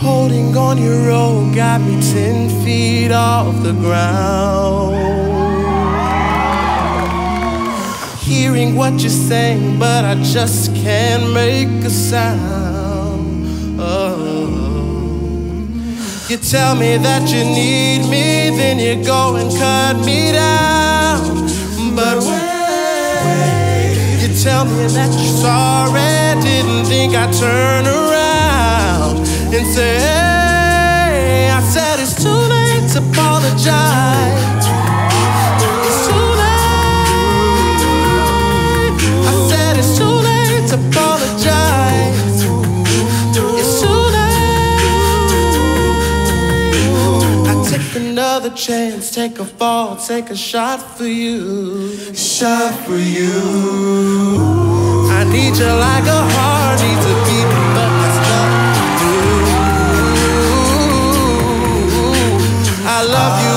Holding on your rope got me ten feet off the ground. Hearing what you're saying, but I just can't make a sound. Oh. You tell me that you need me, then you go and cut me down. But wait, you tell me that you're sorry, didn't think I'd turn around and say, hey, I said it's too late to apologize. It's too late. I said it's too late to apologize. It's too late. I take another chance, take a fall, take a shot for you. Shot for you. I need you like a I love you.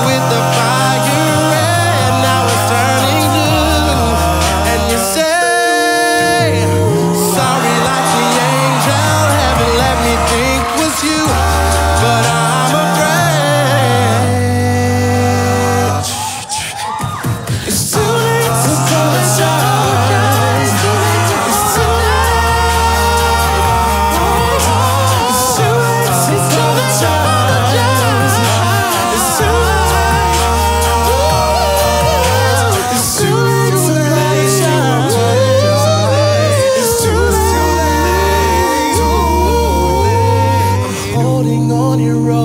on your own.